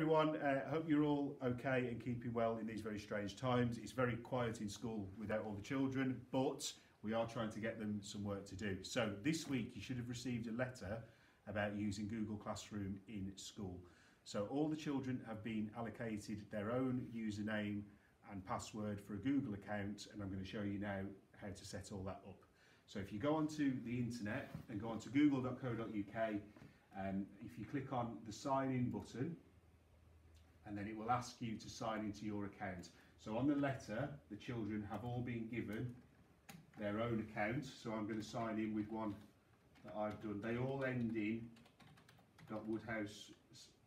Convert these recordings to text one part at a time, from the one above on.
Everyone, uh, hope you're all okay and keeping well in these very strange times. It's very quiet in school without all the children, but we are trying to get them some work to do. So this week you should have received a letter about using Google Classroom in school. So all the children have been allocated their own username and password for a Google account and I'm going to show you now how to set all that up. So if you go onto the internet and go onto google.co.uk and um, if you click on the sign in button and then it will ask you to sign into your account. So on the letter, the children have all been given their own account. So I'm going to sign in with one that I've done. They all end in dot Woodhouse,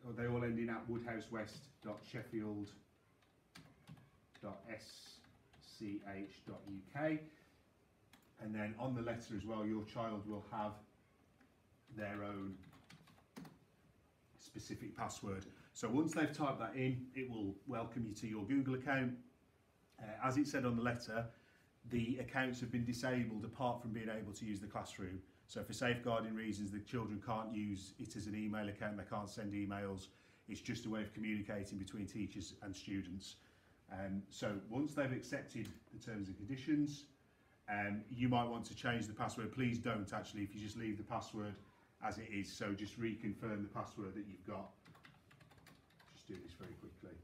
or they all end in at woodhousewest.sheffield.sch.uk. And then on the letter as well, your child will have their own specific password. So once they've typed that in, it will welcome you to your Google account. Uh, as it said on the letter, the accounts have been disabled apart from being able to use the classroom. So for safeguarding reasons, the children can't use it as an email account, they can't send emails. It's just a way of communicating between teachers and students. Um, so once they've accepted the terms and conditions, um, you might want to change the password. Please don't actually, if you just leave the password as it is. So just reconfirm the password that you've got do this very quickly.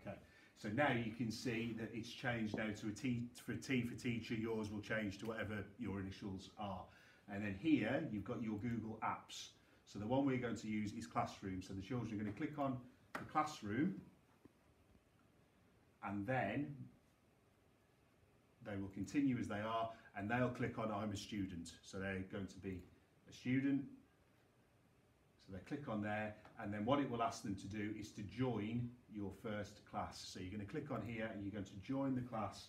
Okay, so now you can see that it's changed now to a T for T for teacher, yours will change to whatever your initials are. And then here you've got your Google Apps. So the one we're going to use is Classroom. So the children are going to click on the Classroom and then they will continue as they are and they'll click on I'm a student. So they're going to be a student. So they click on there and then what it will ask them to do is to join your first class. So you're going to click on here and you're going to join the class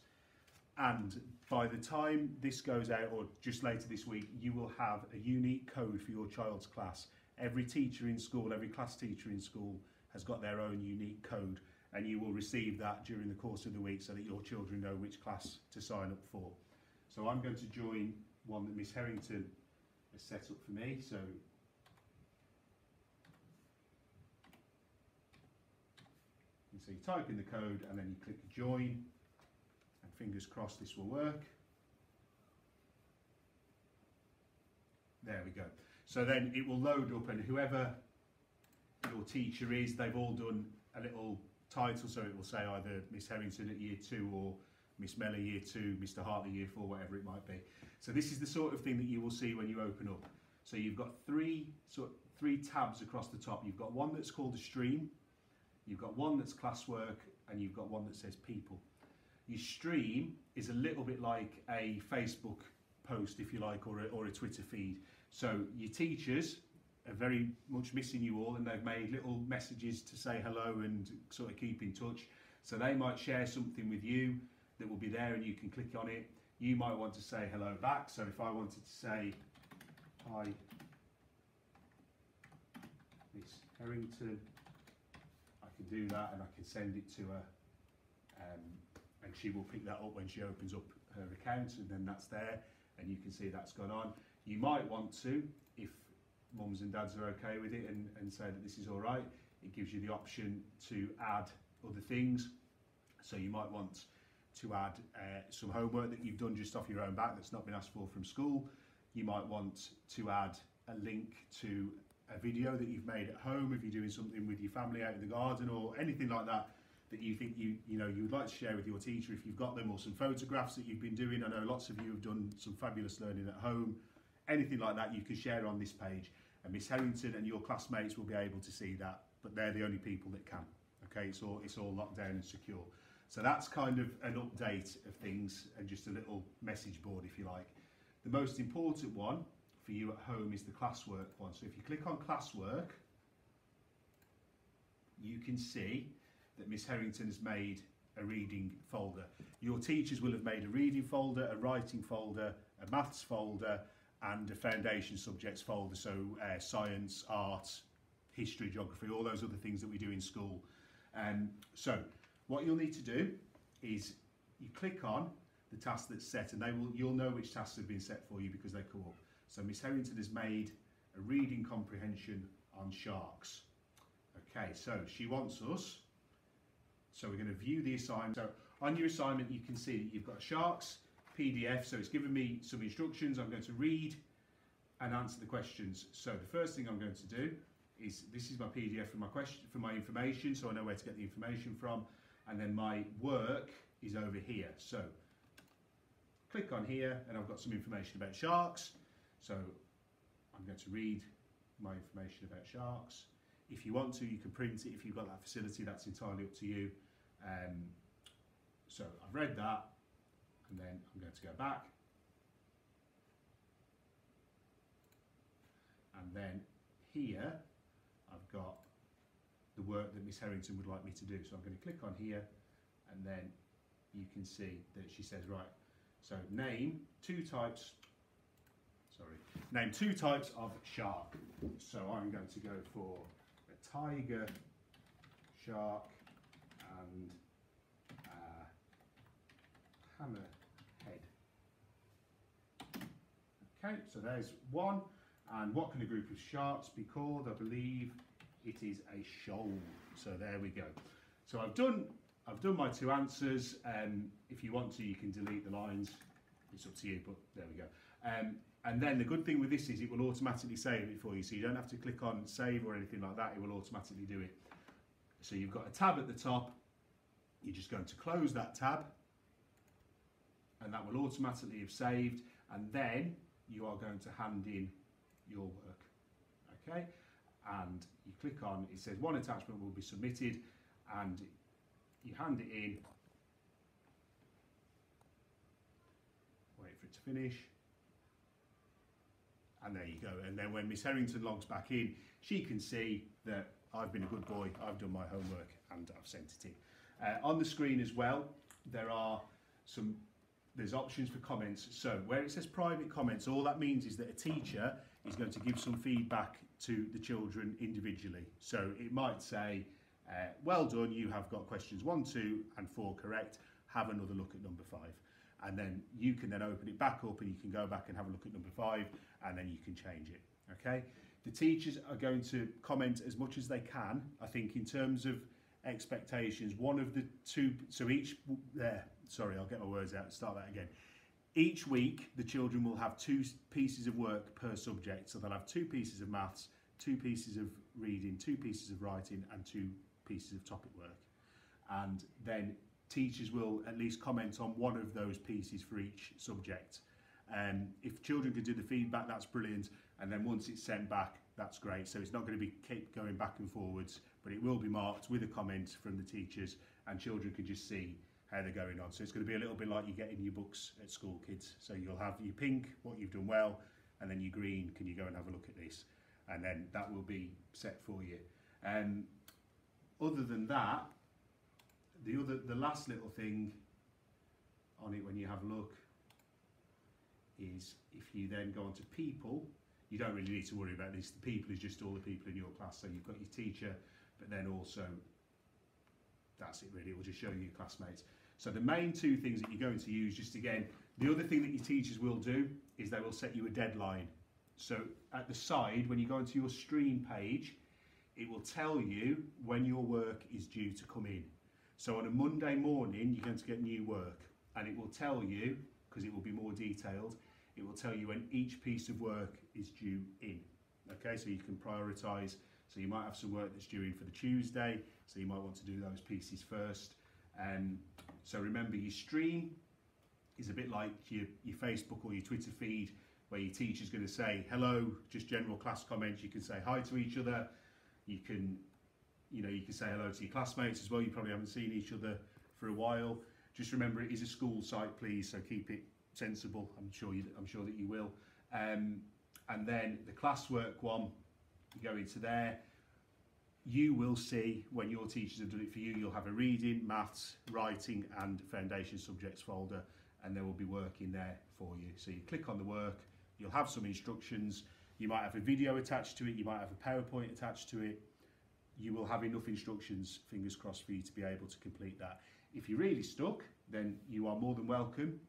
and by the time this goes out or just later this week you will have a unique code for your child's class. Every teacher in school, every class teacher in school has got their own unique code you will receive that during the course of the week so that your children know which class to sign up for. So I'm going to join one that Miss Harrington has set up for me. So so you type in the code and then you click join and fingers crossed this will work. There we go. So then it will load up and whoever your teacher is, they've all done a little title so it will say either Miss Harrington at year two or Miss Mellor year two, Mr Hartley year four, whatever it might be. So this is the sort of thing that you will see when you open up. So you've got three sort three tabs across the top. You've got one that's called a stream, you've got one that's classwork, and you've got one that says people. Your stream is a little bit like a Facebook post, if you like, or a, or a Twitter feed. So your teachers are very much missing you all and they've made little messages to say hello and sort of keep in touch. So they might share something with you that will be there and you can click on it. You might want to say hello back. So if I wanted to say, hi, Miss Harrington, I can do that and I can send it to her um, and she will pick that up when she opens up her account and then that's there and you can see that's gone on. You might want to, if mums and dads are okay with it and, and say that this is all right, it gives you the option to add other things. So you might want to add uh, some homework that you've done just off your own back that's not been asked for from school. You might want to add a link to a video that you've made at home if you're doing something with your family out in the garden or anything like that that you think you you know you would like to share with your teacher if you've got them or some photographs that you've been doing. I know lots of you have done some fabulous learning at home. Anything like that you can share on this page and Miss Harrington and your classmates will be able to see that but they're the only people that can. Okay, it's all, it's all locked down and secure. So that's kind of an update of things and just a little message board if you like. The most important one for you at home is the classwork one. So if you click on classwork, you can see that Miss Harrington has made a reading folder. Your teachers will have made a reading folder, a writing folder, a maths folder and a foundation subjects folder. So uh, science, art, history, geography, all those other things that we do in school. Um, so what you'll need to do is you click on the task that's set and they will you'll know which tasks have been set for you because they come up. So Miss Harrington has made a reading comprehension on sharks. Okay, so she wants us, so we're going to view the assignment. So on your assignment, you can see you've got sharks PDF, so it's given me some instructions. I'm going to read and answer the questions. So the first thing I'm going to do is, this is my PDF for my question, for my information, so I know where to get the information from. And then my work is over here. So click on here and I've got some information about sharks. So I'm going to read my information about sharks. If you want to, you can print it. If you've got that facility, that's entirely up to you. Um, so I've read that and then I'm going to go back. And then here I've got the work that Miss Harrington would like me to do. So I'm going to click on here and then you can see that she says, right, so name two types, sorry, name two types of shark. So I'm going to go for a tiger shark and uh, a Okay, so there's one. And what can a group of sharks be called? I believe it is a shoal. So there we go. So I've done I've done my two answers. Um, if you want to, you can delete the lines. It's up to you, but there we go. Um, and then the good thing with this is it will automatically save it for you. So you don't have to click on save or anything like that. It will automatically do it. So you've got a tab at the top. You're just going to close that tab and that will automatically have saved. And then you are going to hand in your work. Okay, and you click on, it says one attachment will be submitted and you hand it in, wait for it to finish, and there you go. And then when Miss Harrington logs back in, she can see that I've been a good boy, I've done my homework and I've sent it in. Uh, on the screen as well, there are some there's options for comments. So where it says private comments, all that means is that a teacher is going to give some feedback to the children individually. So it might say, uh, well done, you have got questions one, two and four correct. Have another look at number five. And then you can then open it back up and you can go back and have a look at number five and then you can change it. Okay. The teachers are going to comment as much as they can. I think in terms of expectations, one of the two, so each, there, sorry, I'll get my words out, start that again. Each week, the children will have two pieces of work per subject. So they'll have two pieces of maths, two pieces of reading, two pieces of writing, and two pieces of topic work. And then teachers will at least comment on one of those pieces for each subject. Um, if children can do the feedback, that's brilliant. And then once it's sent back, that's great. So it's not going to be keep going back and forwards, but it will be marked with a comment from the teachers, and children can just see how they're going on. So it's going to be a little bit like you get in your books at school, kids. So you'll have your pink, what you've done well, and then your green, can you go and have a look at this? And then that will be set for you. Um, other than that, the other, the last little thing on it when you have a look is if you then go on to people, you don't really need to worry about this. The people is just all the people in your class. So you've got your teacher, but then also that's it really. It will just show you your classmates. So the main two things that you're going to use, just again, the other thing that your teachers will do is they will set you a deadline. So at the side, when you go into your stream page, it will tell you when your work is due to come in. So on a Monday morning, you're going to get new work and it will tell you, because it will be more detailed, it will tell you when each piece of work is due in. Okay, so you can prioritise. So you might have some work that's due in for the Tuesday, so you might want to do those pieces first. Um, so remember your stream is a bit like your, your Facebook or your Twitter feed where your teacher's going to say hello, just general class comments. You can say hi to each other. You can, you know, you can say hello to your classmates as well. You probably haven't seen each other for a while. Just remember it is a school site, please. So keep it sensible. I'm sure you, I'm sure that you will. Um, and then the classwork one, you go into there you will see when your teachers have done it for you, you'll have a reading, maths, writing and foundation subjects folder and there will be work in there for you. So you click on the work, you'll have some instructions, you might have a video attached to it, you might have a PowerPoint attached to it, you will have enough instructions, fingers crossed, for you to be able to complete that. If you're really stuck, then you are more than welcome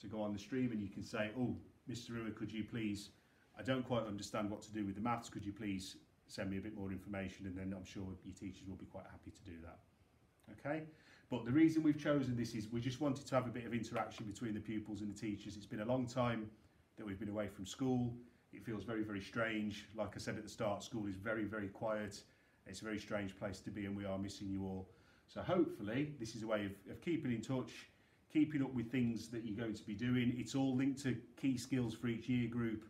to go on the stream and you can say, oh, Mr. Rua, could you please I don't quite understand what to do with the maths. Could you please send me a bit more information? And then I'm sure your teachers will be quite happy to do that. Okay. But the reason we've chosen this is we just wanted to have a bit of interaction between the pupils and the teachers. It's been a long time that we've been away from school. It feels very, very strange. Like I said at the start, school is very, very quiet. It's a very strange place to be and we are missing you all. So hopefully this is a way of, of keeping in touch, keeping up with things that you're going to be doing. It's all linked to key skills for each year group.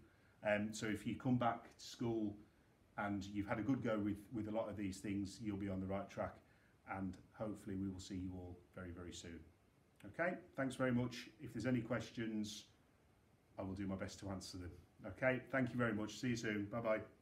Um, so if you come back to school and you've had a good go with, with a lot of these things, you'll be on the right track and hopefully we will see you all very, very soon. Okay, thanks very much. If there's any questions, I will do my best to answer them. Okay, thank you very much. See you soon. Bye bye.